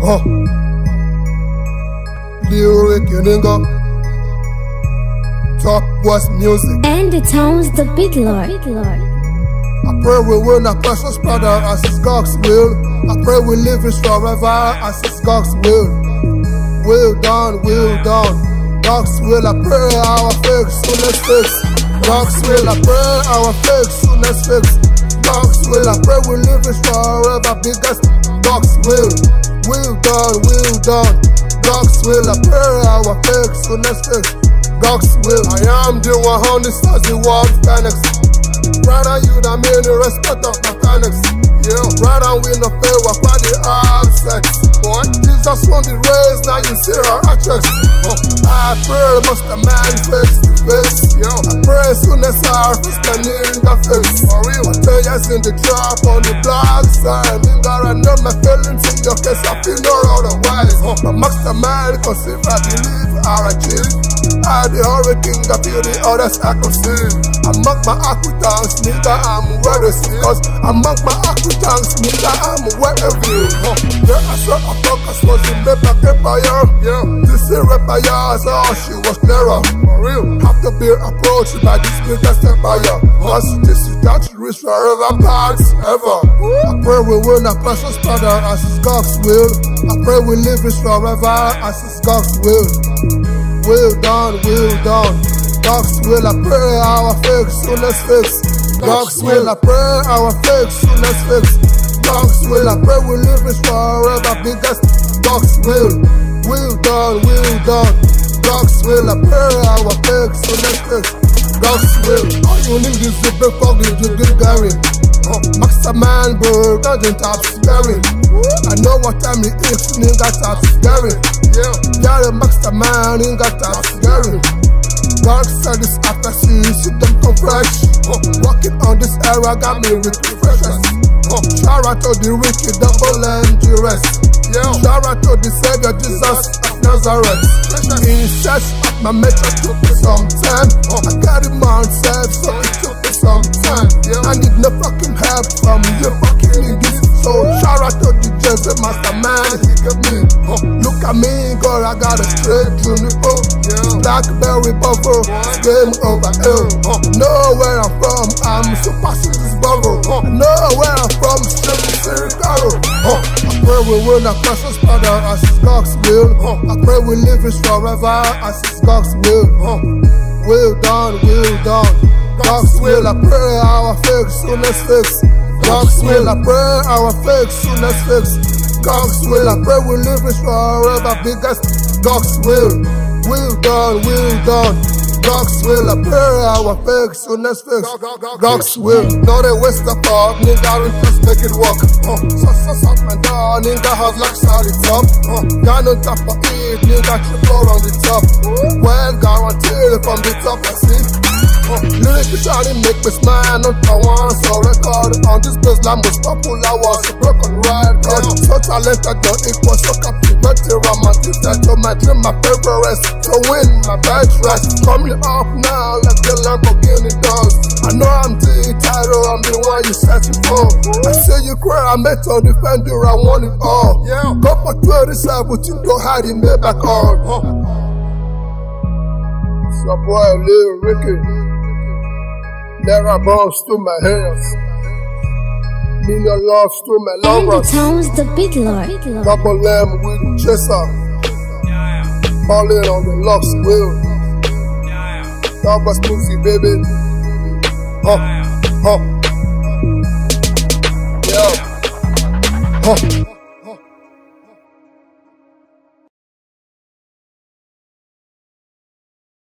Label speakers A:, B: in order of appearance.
A: Huh. Lyric Ninga. Top West music.
B: And the town's the big lord.
A: I pray we win a precious brother as it's God's will. I pray we live it forever as it's God's will. Will done, will done. God's will, I pray our fix, soon as fix. God's will, I pray our fix, soon as fix. God's will, I pray we live it forever because God's will. Will done, will done. God's will, I pray our fix, soon as fix. God's will, I am the one hundred stars, the world Phoenix. Rather you than me the respect of mechanics. Yeah, rather we no favor for the hard sex. Boy, Jesus won the race, now you see her actress. Oh, I pray must a man face to face. Yeah, I pray soon as I first can in the face. For real, I tell you, in the trap man, cause if I believe I achieve. I the hurricane, I feel the others I can see. Among my acquaintance, nigga, I'm where see. Cause among my acquaintance, nigga, I'm where every. Huh. Yeah, I saw a focus was in the back empire. Yeah, this is repire, so she was clearer. For real, have to be approached by this biggest empire. Cause this is that she reach forever parts ever. I pray we win a precious brother as it's God's will. I pray we live it forever as it's God's will. Will done, will done. God's will, I pray our fix, soon as fix. God's will, I pray our fix, soon as fix. God's will, I pray we live it forever because God's will. Will done, will done. God's will, I pray our fix, soon as fix. God's will. All you need is to be fucking to get going. Oh, Master man, bro, doesn't top scary. I know what time it is, nigga, top scary. Yeah, yeah, the master man, nigga, top scary. God said this after see, see them come fresh. Oh, walking on this era got me with refreshers. Oh, shout out to the wicked, double endurance. Yeah, shout out to the Savior Jesus of Nazareth. In search of my maker took me some time. Oh, I got him on self, so it took me some time. Yeah, I need no fucking help from you fucking niggas. So shout out to the Jesus master man, he me. Oh, look at me, God, I got a straight the oh. Blackberry bubble, game over ill. Oh, know where I'm from, I'm so passing this bubble. Oh, know where I'm from, straight to Sirikaro. Oh, I pray we win a precious brother as God's will. Oh, I pray we live it forever as God's will. Oh, will done, will done. God's will, I pray our fix, soon as fix. God's will, I pray our fix, soon as fix. God's will, I pray we live it forever because God's will. Will done, will done. God's will, I pray our fix, soon as fix. God's will, not a waste of time, nigga, just make it work. Uh, so, so, so, man, down, nigga, have like the top. Uh, gun on top of it, nigga, triple on the top. Well, guaranteed from the top, I see. Uh, lyric try to make me smile, not I want so record. On this place like most popular was a broken right God so talented don't equal so captivating. My teacher to my dream my favorite. To win my best rest coming up now like the Lamborghini does I know I'm the title I'm the one you searching for. I say you cry I meant to defend you I want it all. Yeah. Go for 27 but you don't hide in me back on huh. So boy, Lil Ricky There are bombs to my hands. Million loves to my lovers.
B: town's the big lord.
A: Double lamb with chaser. Falling on the lock's wheel. Double pussy, baby. Huh, huh. Yeah. Huh.